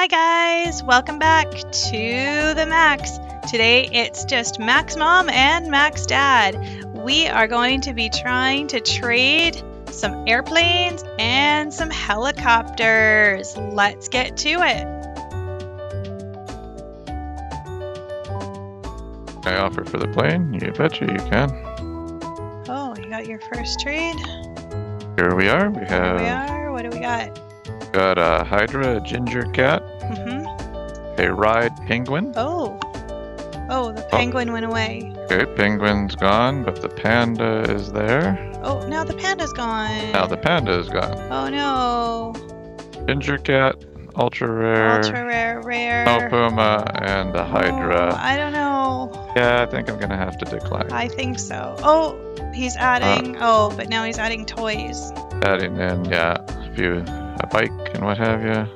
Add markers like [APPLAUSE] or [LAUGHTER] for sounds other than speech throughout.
Hi guys, welcome back to the Makx. Today it's just Makx Mom and Makx Dad. We are going to be trying to trade some airplanes and some helicopters. Let's get to it. I offer for the plane? You betcha you can. Oh, you got your first trade? Here we are. We have. Here we are. What do we got? Got a Hydra, a Ginger Cat, Mm-hmm. a Ride Penguin. Oh. Oh, the penguin went away. Okay, Penguin's gone, but the Panda is there. Oh, now the panda's gone. Now the Panda is gone. Oh no. Ginger Cat, Ultra Rare, Ultra rare, rare. Snow Puma, and the Oh, Hydra. I don't know. Yeah, I think I'm gonna have to decline. I think so. Oh, he's adding. oh, but now he's adding toys. Adding in, yeah, a few, a bike and what have you.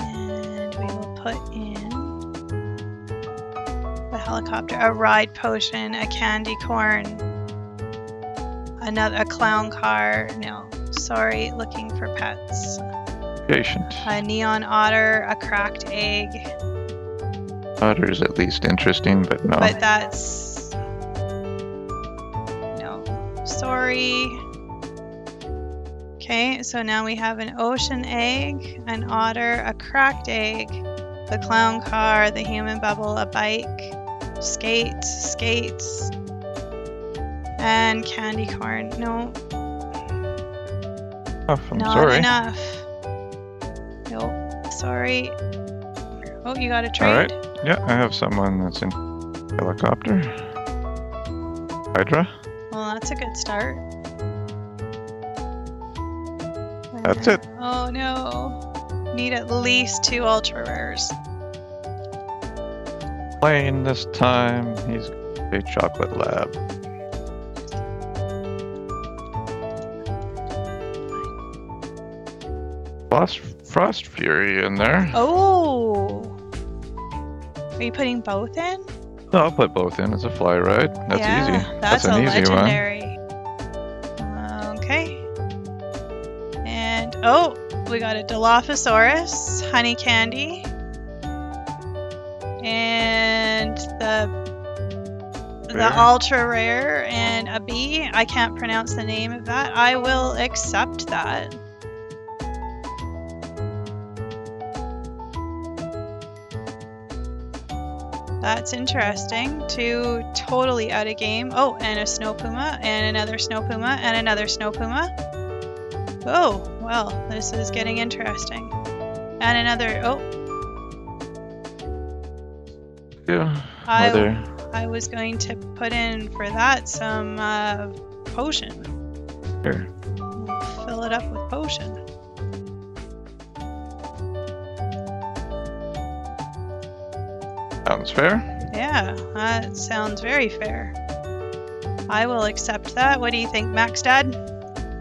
And we will put in the helicopter, a ride potion, a candy corn, another a clown car. No, sorry, looking for pets. Patient. A neon otter, a cracked egg. Otter's at least interesting, but no. But that's no. Sorry. Okay, so now we have an ocean egg, an otter, a cracked egg, the clown car, the human bubble, a bike, skates, skates, and candy corn. No, Oh, I'm not sorry. enough. Nope. Sorry. Oh, you got a trade? Alright. Yeah, I have someone that's in helicopter. Hydra. Well, that's a good start. That's it. Oh no. Need at least two ultra rares. Plane this time. He's a chocolate lab. Frost, Frost Fury in there. Oh. Are you putting both in? No, I'll put both in. It's a fly ride. That's yeah, easy. That's, an a easy one. legendary. Okay. Oh, we got a Dilophosaurus, honey candy. And the the Rare. ultra rare and a bee. I can't pronounce the name of that. I will accept that. That's interesting. Two totally out of game. Oh, and a snow puma, and another snow puma, and another snow puma. Oh, well, this is getting interesting. And another. Oh, Yeah. I, Mother. I was going to put in for that some uh, potion. Here. Fill it up with potion. Sounds fair. Yeah, that sounds very fair. I will accept that. What do you think, Makx Dad?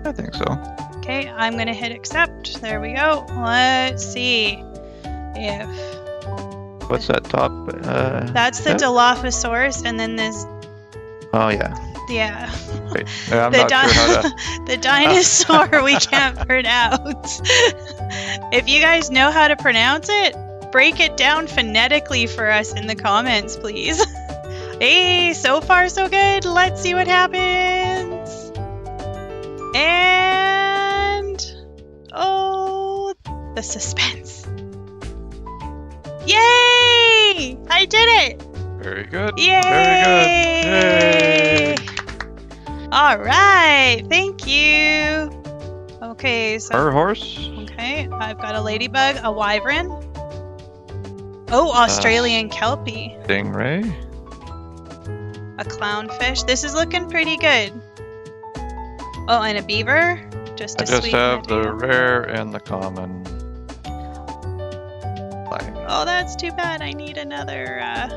I think so. Okay, I'm gonna hit accept. There we go. Let's see if What's that top? Uh, that's the Yeah. Dilophosaurus, and then this, oh, yeah. yeah, Wait. I'm the, not di- sure how to. [LAUGHS] the dinosaur we can't pronounce. [LAUGHS] if you guys know how to pronounce it, break it down phonetically for us in the comments, please. [LAUGHS] hey, so far so good. Let's see what happens. And the suspense. Yay! I did it! Very good. Yay! Very good. Yay! All right, thank you. Okay, so Her horse. okay, I've got a ladybug, a wyvern. Oh, Australian uh, kelpie, Stingray. a clownfish. This is looking pretty good. Oh, and a beaver. Just I just have the rare and the common. Oh, that's too bad. I need another uh,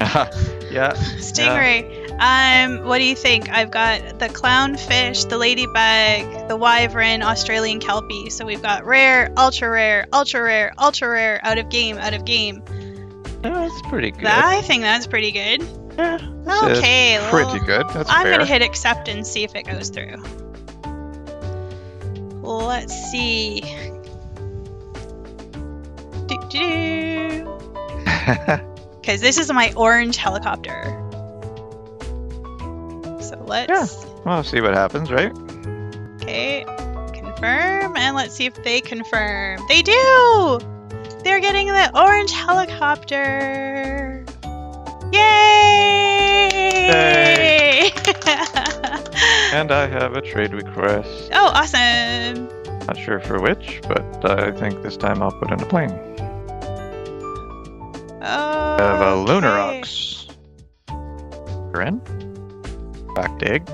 [LAUGHS] [LAUGHS] yeah. stingray. Um, what do you think? I've got the clownfish, the ladybug, the wyvern, Australian kelpie. So we've got rare, ultra rare, ultra rare, ultra rare, out of game, out of game. Yeah, that's pretty good. That- I think that's pretty good. yeah, that's Okay, Pretty well, good. That's I'm fair. gonna hit accept and see if it goes through. Let's see. Because [LAUGHS] this is my orange helicopter. So let's. well, see what happens, right? Okay. Confirm. And let's see if they confirm. They do! They're getting the orange helicopter. Yay! [LAUGHS] And I have a trade request. oh, awesome. Not sure for which, but I think this time I'll put in a plane. Have a lunar okay. ox. Grin. Cracked egg.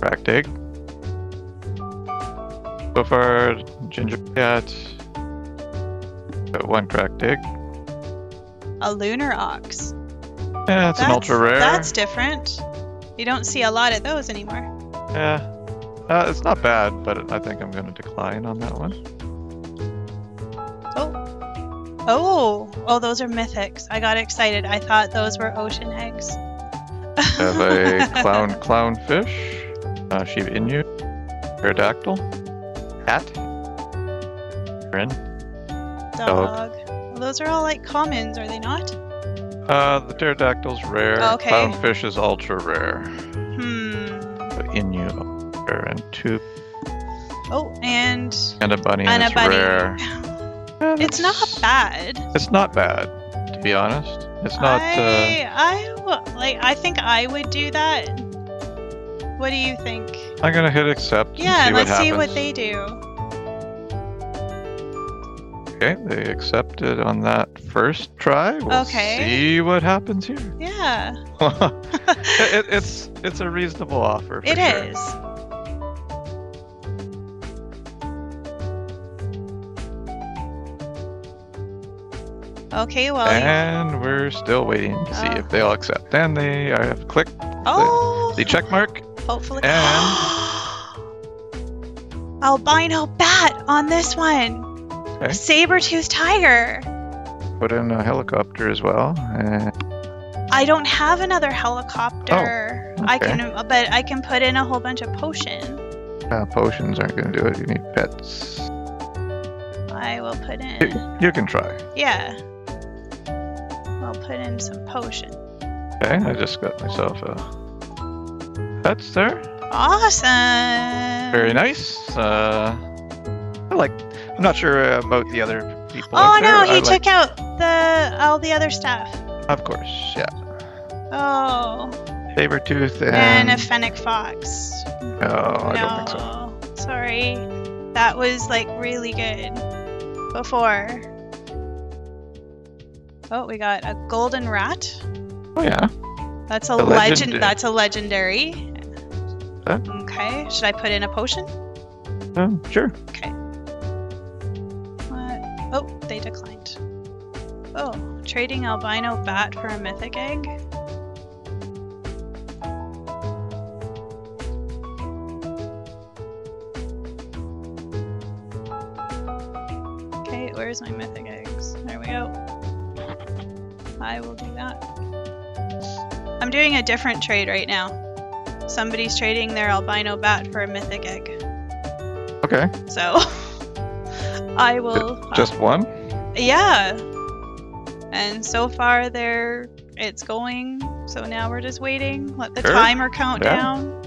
Cracked egg. So far, ginger cat. Got one cracked egg. A lunar ox. Yeah, it's an ultra rare. That's different. You don't see a lot of those anymore. Yeah. Uh, it's not bad, but I think I'm going to decline on that one. Oh, oh, those are mythics. I got excited. I thought those were ocean eggs. Have a [LAUGHS] clown clownfish, uh, Shiba Inu, pterodactyl, cat, grin. Dog. Well, those are all like commons, are they not? Uh, the pterodactyl's rare. Okay. Clownfish is ultra rare. Hmm. But Inu rare and two Oh, and and a bunny and a bunny. rare. [LAUGHS] It's not bad. It's not bad, to be honest. It's not. Uh, I, I w- like. I think I would do that. What do you think? I'm gonna hit accept. Yeah, see let's what see what they do. Okay, they accepted on that first try. We'll Okay. see what happens here. Yeah, [LAUGHS] it, it- [LAUGHS] it's it's a reasonable offer. For it sure. is. Okay, well, you- And we're still waiting to see Oh. if they'll accept. And they I have clicked oh, the check mark. hopefully. and- [GASPS] albino bat on this one. Okay. Saber-toothed tiger. Put in a helicopter as well. And I don't have another helicopter. I Oh, okay. can, but I can put in a whole bunch of potion. uh, potions aren't going to do it. You need pets. I will put You, in, you can try. yeah. I'll put in some potion. Okay, I just got myself a pets there. Awesome. Very nice. Uh, I like. I'm not sure about the other people. Oh no, I he like- took out the all the other stuff. Of course, yeah. Oh, Saber tooth and. and a fennec fox. no, I no, don't think so. sorry. That was like really good before. Oh, we got a golden rat. Oh yeah. That's a The legend. That's a legendary. Huh? Okay. Should I put in a potion? Um, sure. What? Oh, they declined. Oh, trading albino bat for a mythic egg. Okay, where's my mythic eggs? There we go. I will do that. I'm doing a different trade right now. Somebody's trading their albino bat for a mythic egg. Okay. So [LAUGHS] I will uh, Just one. yeah. And so far there it's going. So now we're just waiting. Let the Sure. timer count down.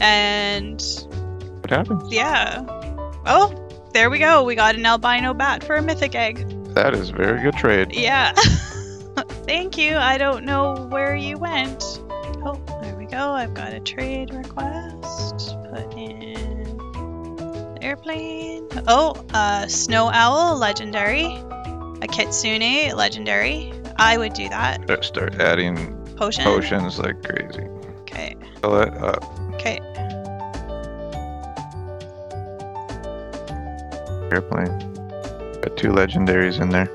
And What happened? yeah. Oh, there we go. We got an albino bat for a mythic egg. That is very good trade. Yeah. [LAUGHS] Thank you. I don't know where you went. Oh, there we go. I've got a trade request. Put in airplane. Oh, a snow owl, legendary. A kitsune, legendary. I would do that. Just Start adding Potion. potions like crazy. Okay. Fill it up. Okay. Airplane. Got two legendaries in there.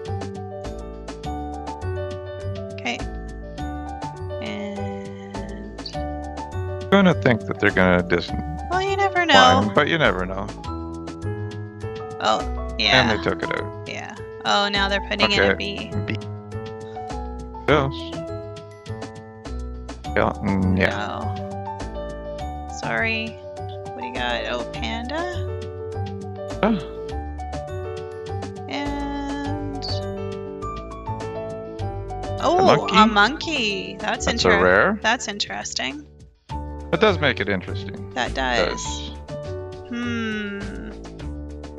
I'm gonna think that they're gonna dis well, you never know. but you never know. Oh, yeah. And they took it out. Yeah. Oh, now they're putting in a Okay. B. B. Yes. Yeah. mm, yeah. No. Sorry. What do you got? Oh, panda? And oh, monkey? a monkey. That's, That's a interesting. rare. That's interesting. That does make it interesting. That Does. does. Hmm.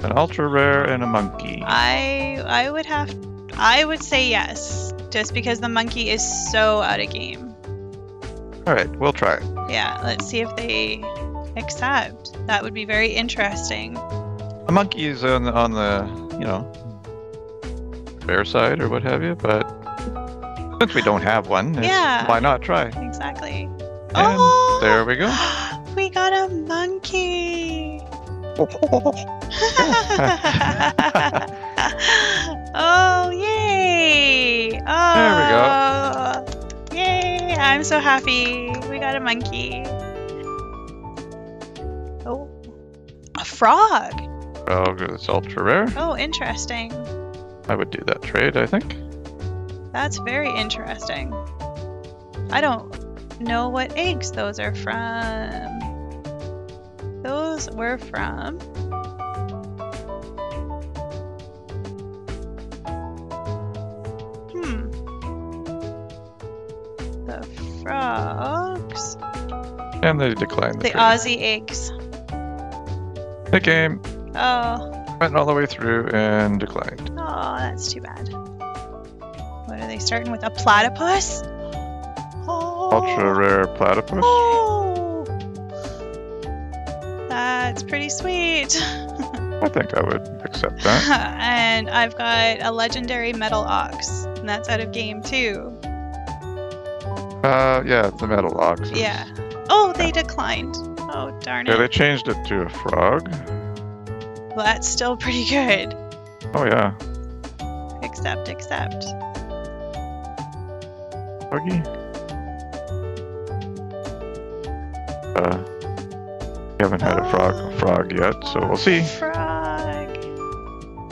An ultra rare and a monkey. I I would have I would say yes, just because the monkey is so out of game. All right, we'll try it. Yeah, let's see if they accept. That would be very interesting. A monkey is on the, on the you know fair side or what have you, but since we don't have one, Yeah. why not try? Exactly. And oh, there we go. [GASPS] we got a monkey. [LAUGHS] oh, yay! Oh, There we go. Oh, yay! I'm so happy. We got a monkey. Oh, a frog. Oh, it's ultra rare. Oh, interesting. I would do that trade, I think. That's very interesting. I don't know what eggs those are from. Those were from. Hmm. The frogs. And they declined the, The. Aussie eggs. The game Oh, went all the way through and declined. oh, that's too bad. What are they starting with? A platypus? Oh. Ultra rare platypus. Oh, that's pretty sweet. [LAUGHS] I think I would accept that. [LAUGHS] and I've got a legendary metal ox, and that's out of game too. Uh, yeah, the metal ox. is- Yeah. Oh, they declined. Oh, darn it. Yeah, they changed it to a frog. Well, that's still pretty good. Oh yeah, Accept, accept. froggy. Uh, we haven't had a frog frog yet, so we'll see Frog.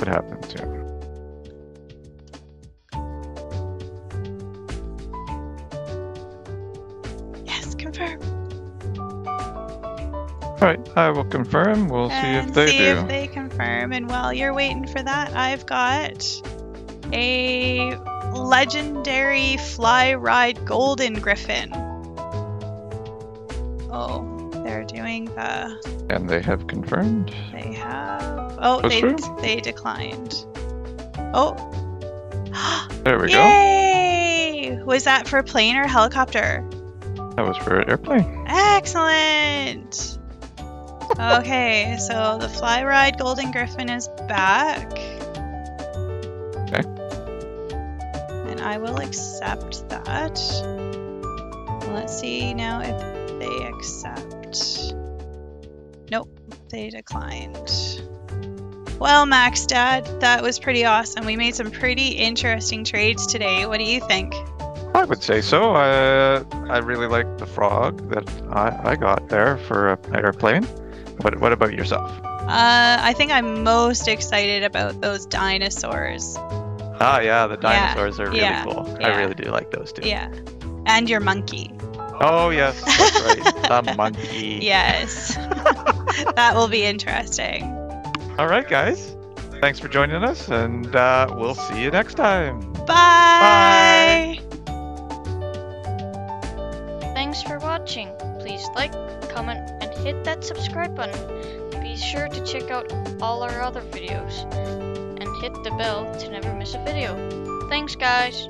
what happens here. Yes, confirm. All right, I will confirm. We'll see if they see do. if they confirm. And while you're waiting for that, I've got a legendary fly ride golden griffin. Oh, they're doing the. And they have confirmed. They have. Oh, That's they true. they declined. Oh. [GASPS] There we go. Yay! Was that for plane or helicopter? That was for an airplane. Excellent. Okay, so the fly ride golden griffin is back. Okay. And I will accept that. Let's see now if accept. Nope, they declined. Well, Makx Dad, that was pretty awesome. We made some pretty interesting trades today. What do you think? I would say so. I I really like the frog that I, I got there for an airplane. What what about yourself? Uh, I think I'm most excited about those dinosaurs. Ah, yeah, the Yeah, dinosaurs are really yeah, cool. yeah. I really do like those too. Yeah. And your monkey. Oh yes, that's right. the monkey. [LAUGHS] Yes. that will be interesting. All right, guys. Thanks for joining us, and uh, we'll see you next time. Bye. Thanks for watching. Please like, comment, and hit that subscribe button. Be sure to check out all our other videos and hit the bell to never miss a video. Thanks guys!